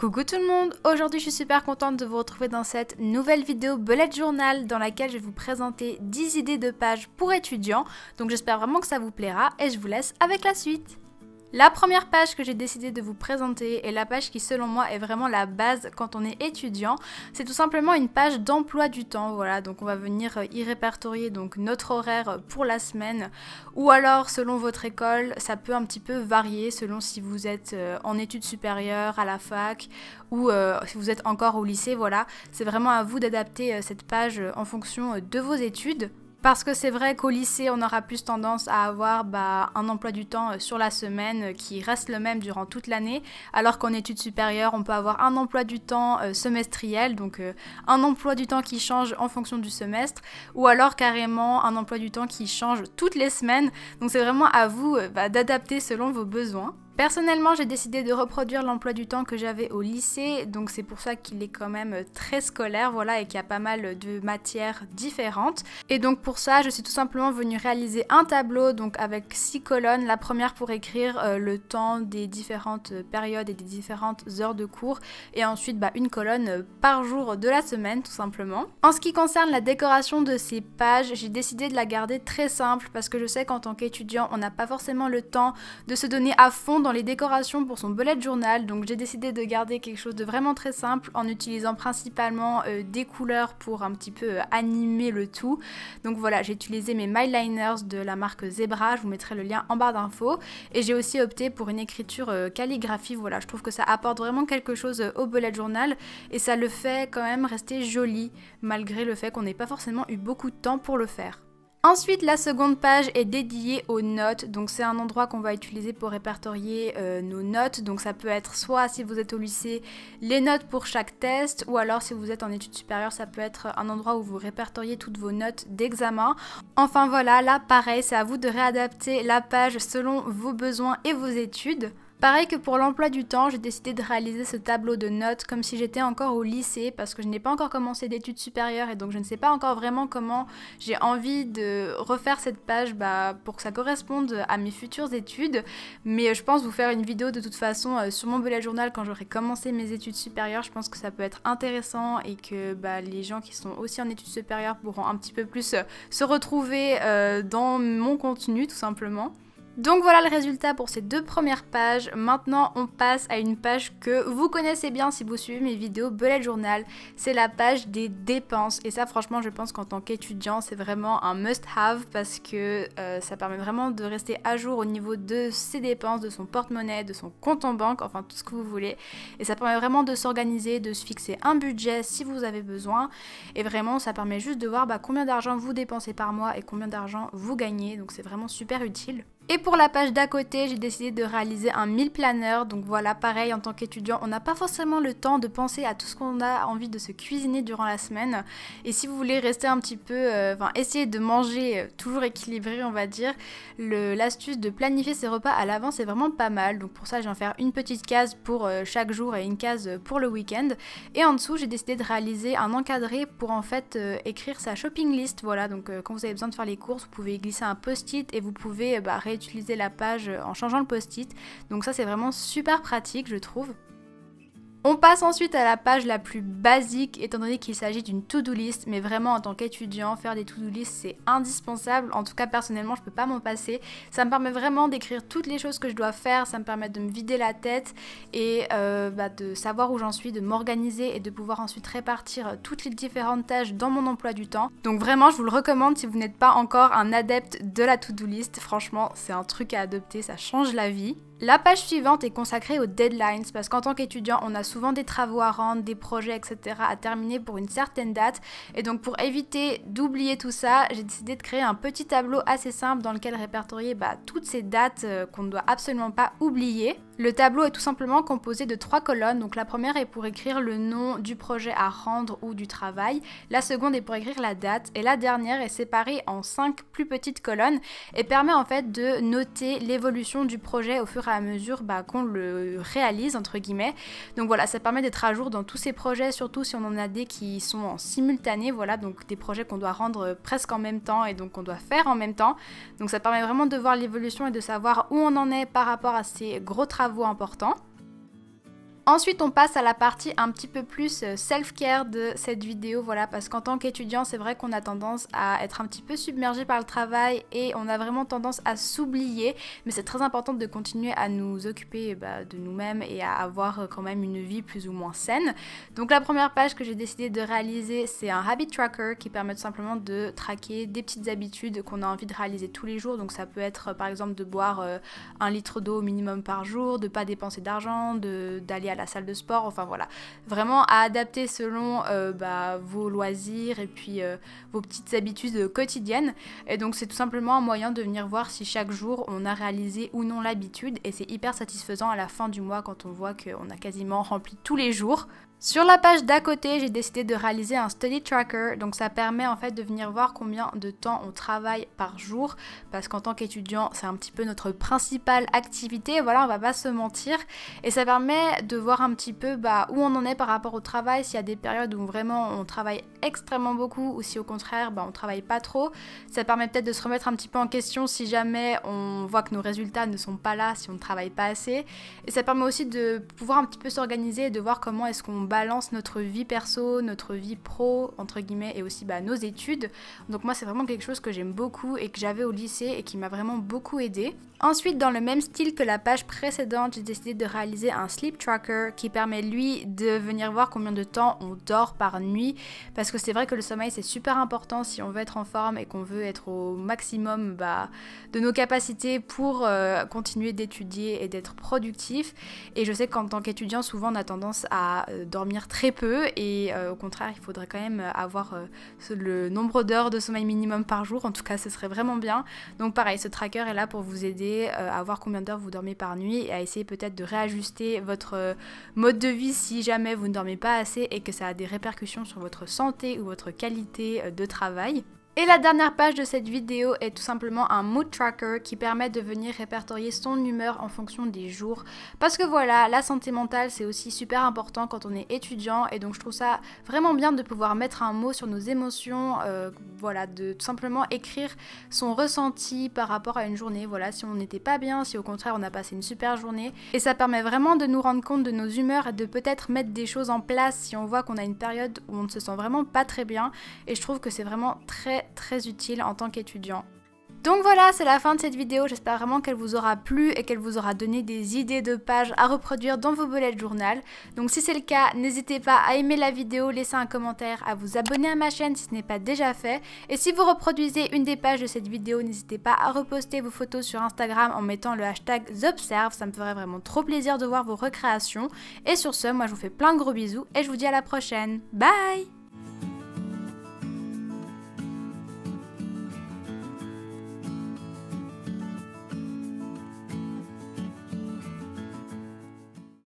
Coucou tout le monde, aujourd'hui je suis super contente de vous retrouver dans cette nouvelle vidéo bullet journal dans laquelle je vais vous présenter 10 idées de pages pour étudiants. Donc j'espère vraiment que ça vous plaira et je vous laisse avec la suite. La première page que j'ai décidé de vous présenter est la page qui selon moi est vraiment la base quand on est étudiant. C'est tout simplement une page d'emploi du temps, voilà, donc on va venir euh, y répertorier donc notre horaire pour la semaine ou alors selon votre école, ça peut un petit peu varier selon si vous êtes euh, en études supérieures, à la fac ou euh, si vous êtes encore au lycée, voilà. C'est vraiment à vous d'adapter cette page en fonction de vos études. Parce que c'est vrai qu'au lycée, on aura plus tendance à avoir bah, un emploi du temps euh, sur la semaine euh, qui reste le même durant toute l'année, alors qu'en études supérieures, on peut avoir un emploi du temps euh, semestriel, donc un emploi du temps qui change en fonction du semestre, ou alors carrément un emploi du temps qui change toutes les semaines. Donc c'est vraiment à vous bah, d'adapter selon vos besoins. Personnellement, j'ai décidé de reproduire l'emploi du temps que j'avais au lycée, donc c'est pour ça qu'il est quand même très scolaire, voilà, et qu'il y a pas mal de matières différentes. Et donc pour ça, je suis tout simplement venue réaliser un tableau, donc avec six colonnes. La première pour écrire euh, le temps des différentes périodes et des différentes heures de cours, et ensuite bah, une colonne par jour de la semaine, tout simplement. En ce qui concerne la décoration de ces pages, j'ai décidé de la garder très simple parce que je sais qu'en tant qu'étudiant, on n'a pas forcément le temps de se donner à fond dans les décorations pour son bullet journal, donc j'ai décidé de garder quelque chose de vraiment très simple en utilisant principalement euh, des couleurs pour un petit peu euh, animer le tout. Donc voilà, j'ai utilisé mes My Liners de la marque Zebra, je vous mettrai le lien en barre d'infos. Et j'ai aussi opté pour une écriture euh, calligraphie, voilà, je trouve que ça apporte vraiment quelque chose au bullet journal et ça le fait quand même rester joli malgré le fait qu'on n'ait pas forcément eu beaucoup de temps pour le faire. Ensuite, la seconde page est dédiée aux notes. Donc, c'est un endroit qu'on va utiliser pour répertorier euh, nos notes. Donc, ça peut être soit si vous êtes au lycée, les notes pour chaque test, ou alors si vous êtes en études supérieures, ça peut être un endroit où vous répertoriez toutes vos notes d'examen. Enfin, voilà, là, pareil, c'est à vous de réadapter la page selon vos besoins et vos études. Pareil que pour l'emploi du temps, j'ai décidé de réaliser ce tableau de notes comme si j'étais encore au lycée parce que je n'ai pas encore commencé d'études supérieures et donc je ne sais pas encore vraiment comment j'ai envie de refaire cette page bah, pour que ça corresponde à mes futures études. Mais je pense vous faire une vidéo de toute façon euh, sur mon bullet journal quand j'aurai commencé mes études supérieures. Je pense que ça peut être intéressant et que bah, les gens qui sont aussi en études supérieures pourront un petit peu plus euh, se retrouver euh, dans mon contenu tout simplement. Donc voilà le résultat pour ces deux premières pages. Maintenant, on passe à une page que vous connaissez bien si vous suivez mes vidéos Bullet Journal. C'est la page des dépenses. Et ça, franchement, je pense qu'en tant qu'étudiant, c'est vraiment un must-have parce que euh, ça permet vraiment de rester à jour au niveau de ses dépenses, de son porte-monnaie, de son compte en banque, enfin tout ce que vous voulez. Et ça permet vraiment de s'organiser, de se fixer un budget si vous avez besoin. Et vraiment, ça permet juste de voir bah, combien d'argent vous dépensez par mois et combien d'argent vous gagnez. Donc c'est vraiment super utile. Et pour la page d'à côté, j'ai décidé de réaliser un meal planner. Donc voilà, pareil, en tant qu'étudiant, on n'a pas forcément le temps de penser à tout ce qu'on a envie de se cuisiner durant la semaine. Et si vous voulez rester un petit peu, euh, enfin essayer de manger euh, toujours équilibré, on va dire, l'astuce de planifier ses repas à l'avance est vraiment pas mal. Donc pour ça, je vais en faire une petite case pour euh, chaque jour et une case pour le week-end. Et en dessous, j'ai décidé de réaliser un encadré pour en fait écrire sa shopping list. Voilà, donc quand vous avez besoin de faire les courses, vous pouvez glisser un post-it et vous pouvez bah, utiliser la page en changeant le post-it. Donc ça c'est vraiment super pratique je trouve. On passe ensuite à la page la plus basique, étant donné qu'il s'agit d'une to-do list, mais vraiment en tant qu'étudiant, faire des to-do list c'est indispensable. En tout cas, personnellement, je peux pas m'en passer. Ça me permet vraiment d'écrire toutes les choses que je dois faire, ça me permet de me vider la tête et euh, bah, de savoir où j'en suis, de m'organiser et de pouvoir ensuite répartir toutes les différentes tâches dans mon emploi du temps. Donc vraiment, je vous le recommande si vous n'êtes pas encore un adepte de la to-do list. Franchement, c'est un truc à adopter, ça change la vie. La page suivante est consacrée aux deadlines parce qu'en tant qu'étudiant, on a souvent des travaux à rendre, des projets, etc. à terminer pour une certaine date. Et donc pour éviter d'oublier tout ça, j'ai décidé de créer un petit tableau assez simple dans lequel répertorier bah, toutes ces dates euh, qu'on ne doit absolument pas oublier. Le tableau est tout simplement composé de trois colonnes. Donc la première est pour écrire le nom du projet à rendre ou du travail. La seconde est pour écrire la date. Et la dernière est séparée en cinq plus petites colonnes et permet en fait de noter l'évolution du projet au fur et à mesure bah, qu'on le réalise entre guillemets. Donc voilà, ça permet d'être à jour dans tous ces projets, surtout si on en a des qui sont en simultané. Voilà, donc des projets qu'on doit rendre presque en même temps et donc qu'on doit faire en même temps. Donc ça permet vraiment de voir l'évolution et de savoir où on en est par rapport à ces gros travaux importants. Ensuite, on passe à la partie un petit peu plus euh, self-care de cette vidéo, voilà, parce qu'en tant qu'étudiant, c'est vrai qu'on a tendance à être un petit peu submergé par le travail et on a vraiment tendance à s'oublier, mais c'est très important de continuer à nous occuper bah, de nous-mêmes et à avoir euh, quand même une vie plus ou moins saine. Donc la première page que j'ai décidé de réaliser, c'est un habit tracker qui permet tout simplement de traquer des petites habitudes qu'on a envie de réaliser tous les jours. Donc ça peut être par exemple de boire un litre d'eau au minimum par jour, de pas dépenser d'argent, d'aller à la salle de sport, enfin voilà. Vraiment à adapter selon euh, bah, vos loisirs et puis euh, vos petites habitudes quotidiennes. Et donc c'est tout simplement un moyen de venir voir si chaque jour on a réalisé ou non l'habitude et c'est hyper satisfaisant à la fin du mois quand on voit qu'on a quasiment rempli tous les jours. Sur la page d'à côté, j'ai décidé de réaliser un study tracker, donc ça permet en fait de venir voir combien de temps on travaille par jour, parce qu'en tant qu'étudiant, c'est un petit peu notre principale activité, voilà, on va pas se mentir, et ça permet de voir un petit peu bah, où on en est par rapport au travail, s'il y a des périodes où vraiment on travaille extrêmement beaucoup, ou si au contraire bah, on travaille pas trop. Ça permet peut-être de se remettre un petit peu en question si jamais on voit que nos résultats ne sont pas là, si on ne travaille pas assez, et ça permet aussi de pouvoir un petit peu s'organiser et de voir comment est-ce qu'on balance notre vie perso, notre vie pro, entre guillemets, et aussi bah, nos études. Donc moi, c'est vraiment quelque chose que j'aime beaucoup et que j'avais au lycée et qui m'a vraiment beaucoup aidé. Ensuite, dans le même style que la page précédente, j'ai décidé de réaliser un sleep tracker qui permet lui de venir voir combien de temps on dort par nuit. Parce que c'est vrai que le sommeil c'est super important si on veut être en forme et qu'on veut être au maximum bah, de nos capacités pour euh, continuer d'étudier et d'être productif. Et je sais qu'en tant qu'étudiant, souvent on a tendance à euh, dormir très peu et euh, au contraire, il faudrait quand même avoir le nombre d'heures de sommeil minimum par jour. En tout cas, ce serait vraiment bien. Donc pareil, ce tracker est là pour vous aider euh, à voir combien d'heures vous dormez par nuit et à essayer peut-être de réajuster votre euh, mode de vie si jamais vous ne dormez pas assez et que ça a des répercussions sur votre santé ou votre qualité euh, de travail. Et la dernière page de cette vidéo est tout simplement un mood tracker qui permet de venir répertorier son humeur en fonction des jours. Parce que voilà, la santé mentale c'est aussi super important quand on est étudiant et donc je trouve ça vraiment bien de pouvoir mettre un mot sur nos émotions, euh, voilà, de tout simplement écrire son ressenti par rapport à une journée. Voilà, si on n'était pas bien, si au contraire on a passé une super journée. Et ça permet vraiment de nous rendre compte de nos humeurs et de peut-être mettre des choses en place si on voit qu'on a une période où on ne se sent vraiment pas très bien. Et je trouve que c'est vraiment très très utile en tant qu'étudiant. Donc voilà, c'est la fin de cette vidéo. J'espère vraiment qu'elle vous aura plu et qu'elle vous aura donné des idées de pages à reproduire dans vos bullet journal. Donc si c'est le cas, n'hésitez pas à aimer la vidéo, laisser un commentaire, à vous abonner à ma chaîne si ce n'est pas déjà fait. Et si vous reproduisez une des pages de cette vidéo, n'hésitez pas à reposter vos photos sur Instagram en mettant le hashtag TheObserve. Ça me ferait vraiment trop plaisir de voir vos recréations. Et sur ce, moi je vous fais plein de gros bisous et je vous dis à la prochaine. Bye